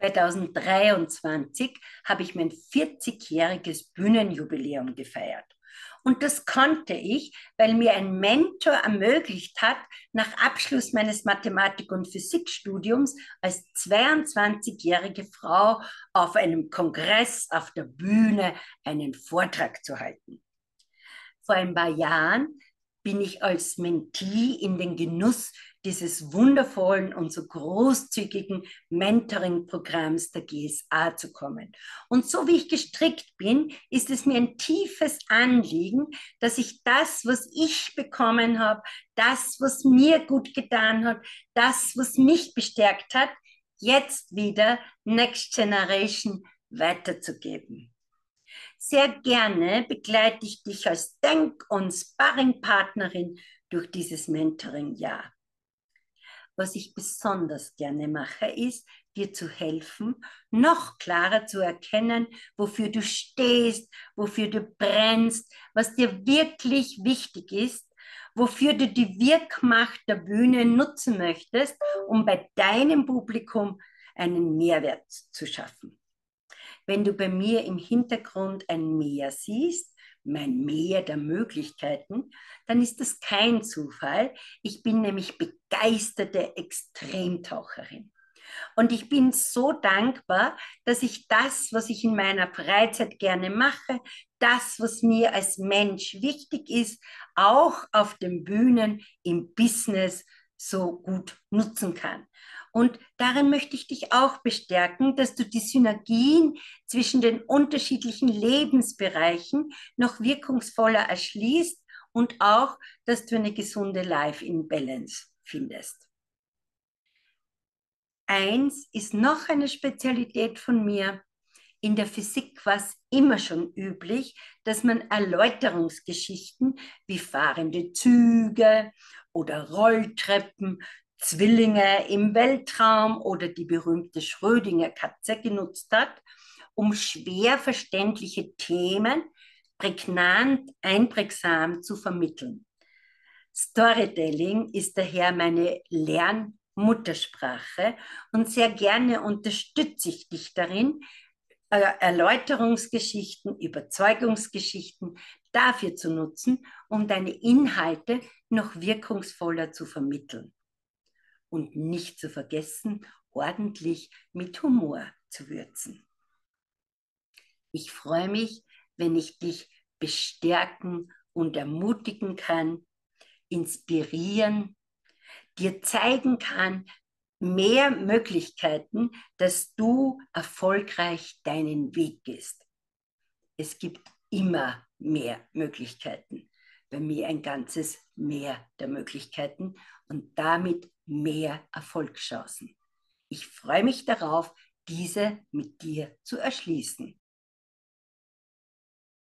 2023 habe ich mein 40-jähriges Bühnenjubiläum gefeiert. Und das konnte ich, weil mir ein Mentor ermöglicht hat, nach Abschluss meines Mathematik- und Physikstudiums als 22-jährige Frau auf einem Kongress auf der Bühne einen Vortrag zu halten. Vor ein paar Jahren bin ich als Mentee in den Genuss dieses wundervollen und so großzügigen Mentoring-Programms der GSA zu kommen. Und so wie ich gestrickt bin, ist es mir ein tiefes Anliegen, dass ich das, was ich bekommen habe, das, was mir gut getan hat, das, was mich bestärkt hat, jetzt wieder Next Generation weiterzugeben. Sehr gerne begleite ich dich als Denk- und Sparringpartnerin durch dieses Mentoring-Jahr. Was ich besonders gerne mache, ist, dir zu helfen, noch klarer zu erkennen, wofür du stehst, wofür du brennst, was dir wirklich wichtig ist, wofür du die Wirkmacht der Bühne nutzen möchtest, um bei deinem Publikum einen Mehrwert zu schaffen. Wenn du bei mir im Hintergrund ein Meer siehst, mein Meer der Möglichkeiten, dann ist das kein Zufall. Ich bin nämlich begeisterte Extremtaucherin. Und ich bin so dankbar, dass ich das, was ich in meiner Freizeit gerne mache, das, was mir als Mensch wichtig ist, auch auf den Bühnen im Business so gut nutzen kann. Und darin möchte ich dich auch bestärken, dass du die Synergien zwischen den unterschiedlichen Lebensbereichen noch wirkungsvoller erschließt und auch, dass du eine gesunde Life in Balance findest. Eins ist noch eine Spezialität von mir. In der Physik war es immer schon üblich, dass man Erläuterungsgeschichten wie fahrende Züge oder Rolltreppen Zwillinge im Weltraum oder die berühmte Schrödinger-Katze genutzt hat, um schwer verständliche Themen prägnant, einprägsam zu vermitteln. Storytelling ist daher meine Lernmuttersprache und sehr gerne unterstütze ich dich darin, Erläuterungsgeschichten, Überzeugungsgeschichten dafür zu nutzen, um deine Inhalte noch wirkungsvoller zu vermitteln und nicht zu vergessen, ordentlich mit Humor zu würzen. Ich freue mich, wenn ich dich bestärken und ermutigen kann, inspirieren, dir zeigen kann, mehr Möglichkeiten, dass du erfolgreich deinen Weg gehst. Es gibt immer mehr Möglichkeiten. Bei mir ein ganzes Meer der Möglichkeiten und damit mehr Erfolgschancen. Ich freue mich darauf, diese mit dir zu erschließen.